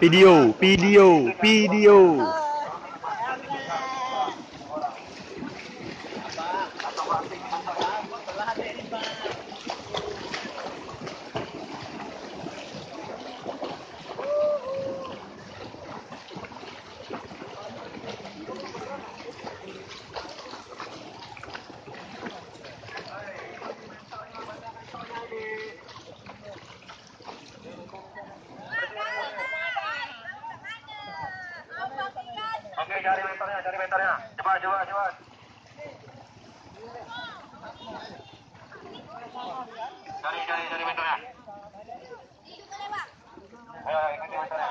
Video, video, video. Okey, cari mentornya, cari mentornya. Cepat, cepat, cepat. Cari, cari, cari mentornya. Ayo, ayo, cari mentornya.